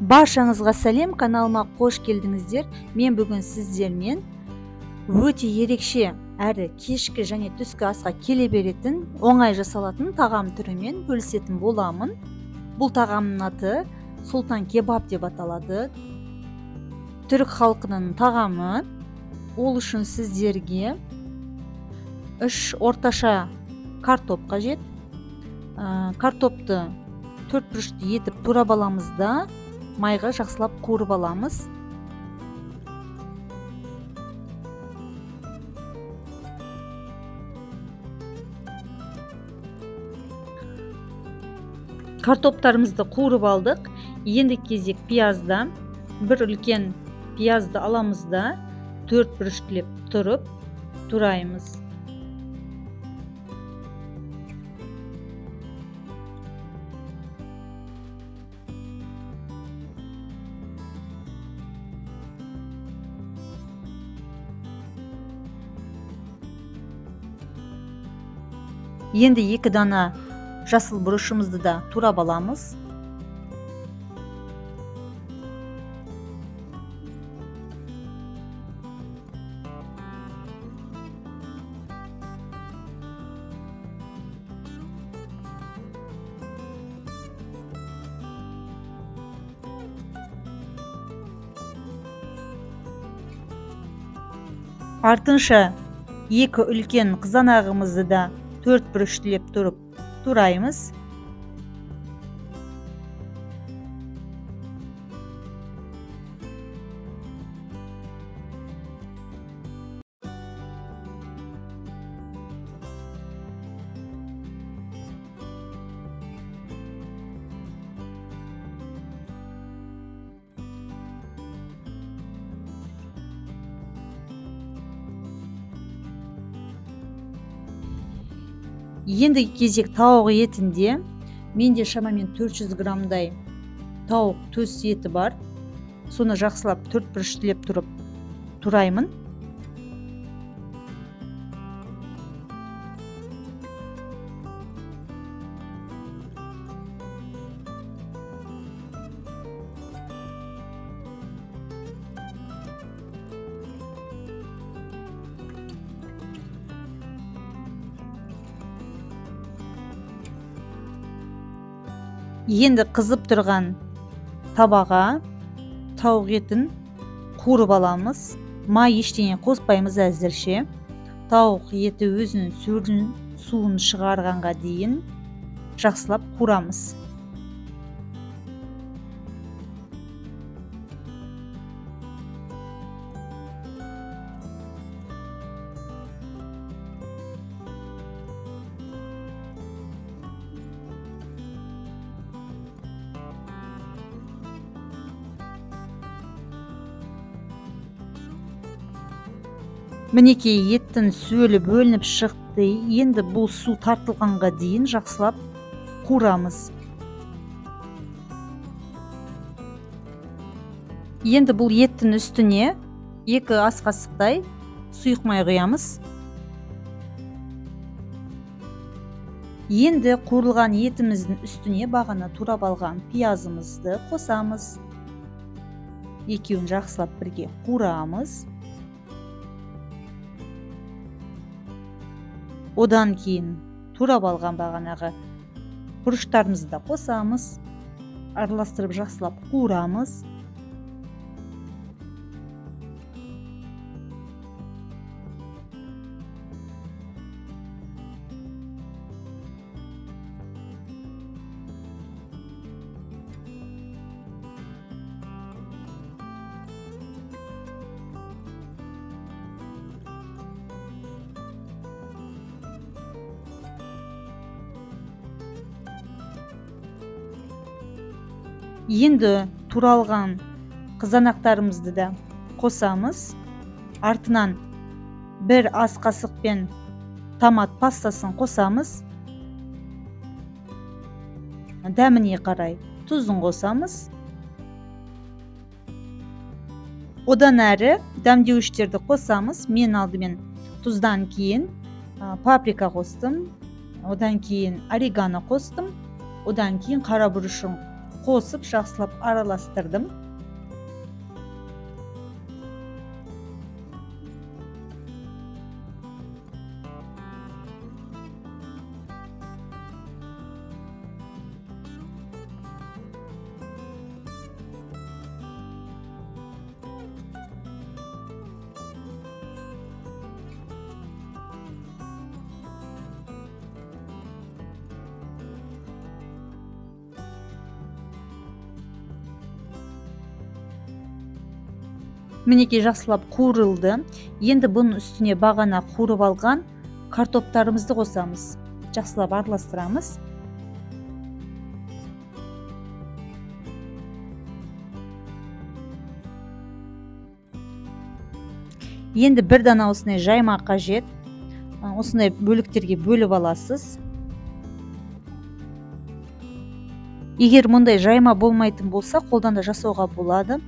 баршаңызға сәлем каналыма қош келдіңіздер. Мен бүгін сіздермен өте ерекше әрі кешкі және түскі асқа келе беретін оңай жасалатын тағам түрімен бөлісетін боламын. Бұл тағамның аты сұлтан кебаб деп аталады. Түрік халқының тағамы. Ол үшін сіздерге үш орташа картоп қажет. Ә, картопты төрт бұрышты етіп турап аламыз да майға жақсылап қуырып аламыз. Картоптарымызды қуырып алдық. Енді кезек пиязда бір үлкен пиязды аламыз да төрт бүріштілеп тұрып тураймыз. Енді екі дана жасыл бұрышымызды да турап аламыз. Артынша екі үлкен қызанағымызды да төрт бүріштілеп тұрып тураймыз ендігі кезек тауық етінде менде шамамен 400 граммдай тауық төс еті бар. Соны жақсылап төрт бұрыштілеп тұрып тураймын. Енді қызып тұрған табаға тауық етін қуырып аламыз. Май ештеңе қоспаймыз әзірше. Тауық еті өзінің суын шығарғанға дейін жақсылап қуырамыз. Мінекей еттің сөлі бөлініп шықты. Енді бұл су тартылғанға дейін жақсылап қуырамыз енді бұл еттің үстіне екі ас қасықтай сұйық май құямыз. Енді қуырылған етіміздің үстіне бағана турап алған пиязымызды қосамыз. Екеуін жақсылап бірге қуырамыз. Одан кейін турап алған бағанағы бұрыштарымызды да қосамыз араластырып жақсылап қуырамыз. Енді туралған қызанақтарымызды да қосамыз. Артынан бір ас қасықпен томат пастасын қосамыз. Дәміне қарай тұзын қосамыз. Одан әрі дәмдеуіштерді қосамыз. Мен алдымен тұздан кейін паприка қостым. Одан кейін орегано қостым. Одан кейін қара бұрышын қосып жақсылап араластырдым мінекей жақсылап қуырылды. Енді бұның үстіне бағана қуырып алған картоптарымызды қосамыз. Жақсылап араластырамыз. Енді бір дана осындай жайма қажет. Осындай бөліктерге бөліп аласыз. Егер мұндай жайма болмайтын болса қолдан да жасауға болады.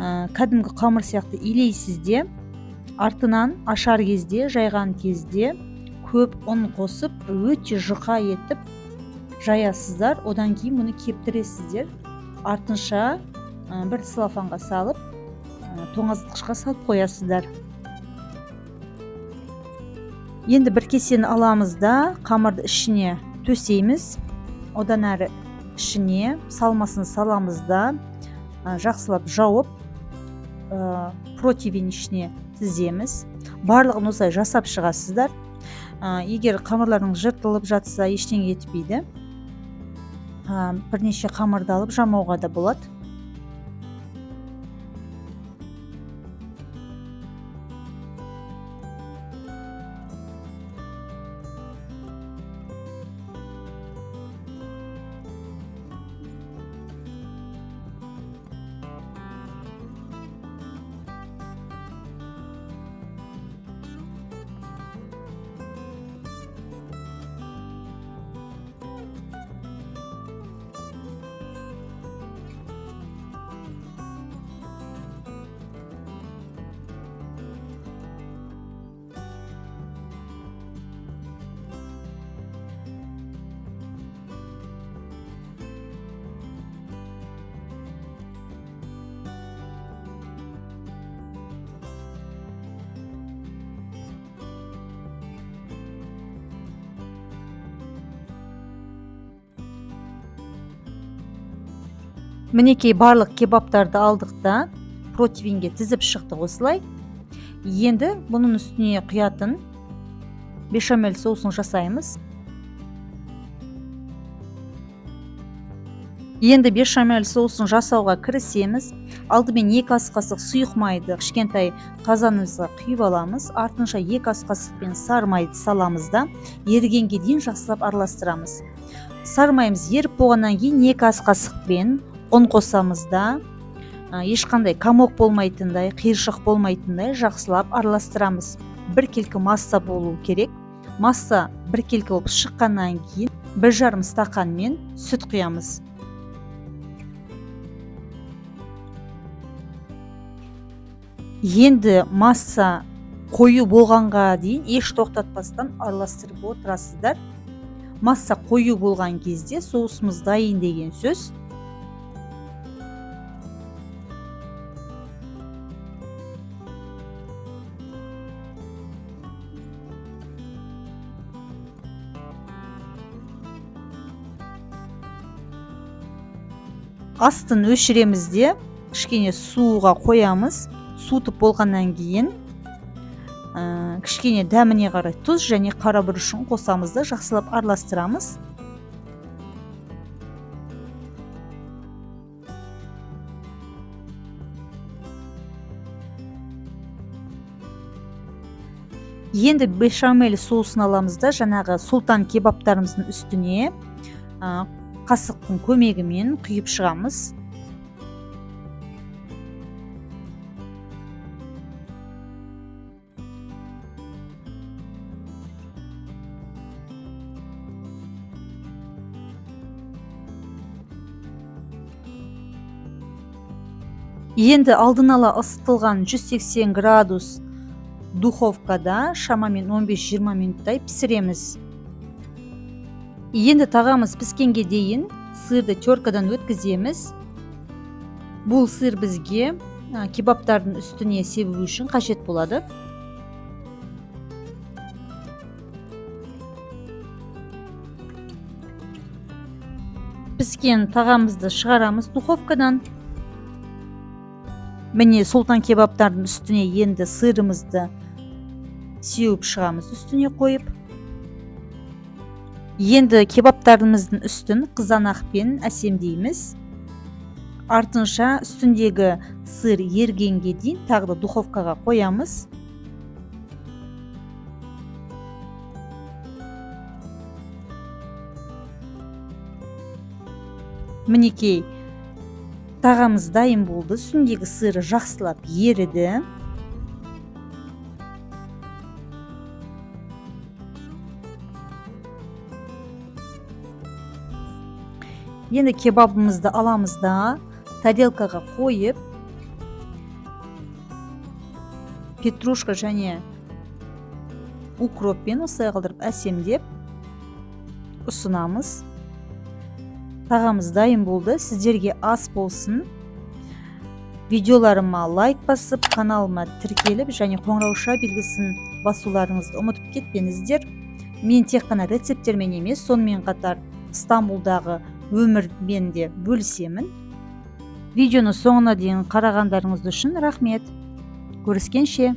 Ә, кәдімгі қамыр сияқты илейсіз де артынан ашар кезде жайған кезде көп ұн қосып өте жұқа етіп жаясыздар. Одан кейін мұны кептіресіздер. Артынша ә, бір целлофанға салып ә, тоңазытқышқа салып қоясыздар. Енді бір кесені аламыз да қамырды ішіне төсейміз. Одан әрі ішіне салмасын саламыз да жақсылап жауып ә, противень ішіне тіземіз барлығын осылай жасап шығасыздар. Ә, егер қамырларыңыз жыртылып жатса ештеңе етпейді. Ә, бірнеше қамырды алып жамауға да болады. Мінекей барлық кебаптарды алдық та противеньге тізіп шықтық осылай. Енді бұның үстіне құятын бешамель соусын жасаймыз. Енді бешамель соусын жасауға кірісеміз. Алдымен екі ас қасық сұйық майды кішкентай қазанымызға құйып аламыз. Артынша екі ас қасықпен сары майды саламыз да ерігенге дейін жақсылап араластырамыз. Сары майымыз еріп болғаннан кейін екі ас қасықпен. Ұн қосамыз да ешқандай комок болмайтындай қиыршық болмайтындай жақсылап араластырамыз. Біркелкі масса болу керек. Масса біркелкі болып шыққаннан кейін бір жарым стақанмен сүт құямыз. Енді масса қою болғанға дейін еш тоқтатпастан араластырып отырасыздар. Масса қою болған кезде соусымыз дайын деген сөз. Астын өшіреміз де кішкене суға қоямыз. Суытып болғаннан кейін ә, кішкене дәміне қарай тұз және қара бұрышын қосамыз да жақсылап араластырамыз. Енді бешамель соусын аламыз да жаңағы сұлтан кебаптарымыздың үстіне қасықтың көмегімен құйып шығамыз. Енді алдын ала ысытылған 180 градус духовкада шамамен 15-20 минуттай пісіреміз. Енді тағамыз піскенге дейін сырды теркадан өткіземіз. Бұл сыр бізге кебаптардың үстіне себу үшін қажет болады. Піскен тағамызды шығарамыз духовкадан. Міне сұлтан кебаптардың үстіне енді сырымызды сеуіп шығамыз үстіне қойып. Енді кебаптарымыздың үстін қызанақпен әсемдейміз. Артынша үстіндегі сыр ергенге дейін тағы да духовкаға қоямыз. Мінекей тағамыз дайын болды. Үстіндегі сыры жақсылап еріді. Енді кебабымызды аламыз да тарелкаға қойып петрушка және укроппен осылай қылдырып әсемдеп ұсынамыз тағамыз дайын болды сіздерге ас болсын видеоларыма лайк басып каналыма тіркеліп және қоңырауша белгісін басуларыңызды ұмытып кетпеңіздер мен тек қана рецепттермен емес сонымен қатар стамбулдағы өмірмен де бөлісемін. Видеоны соңына дейін қарағандарыңыз үшін рахмет. Көріскенше.